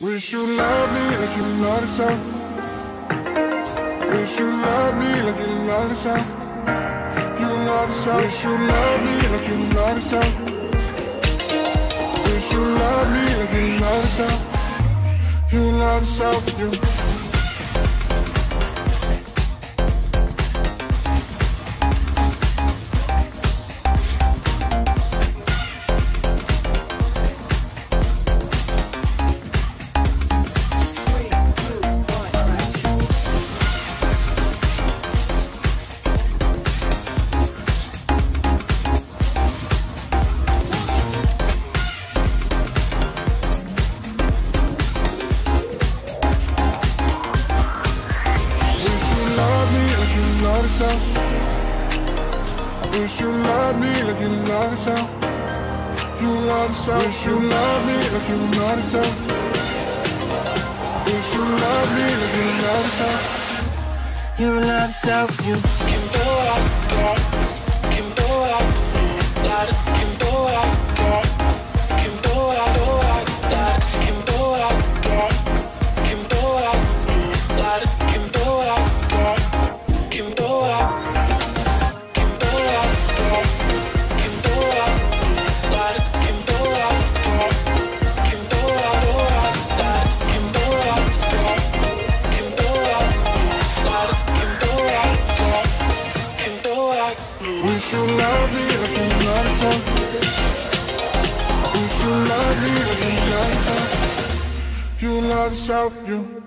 Wish you loved me like you love South. Wish you loved me like you love South. You love South. Wish you loved me like you love South. Wish you loved me like you love South. You love the South, you. love yourself. I wish you loved me like you love South. You love yourself. Wish you loved me like you love South. Wish you loved me like you love South. You love South. You can do it, can do it, can do it. Love me like you love me like you love the. You love the South, you.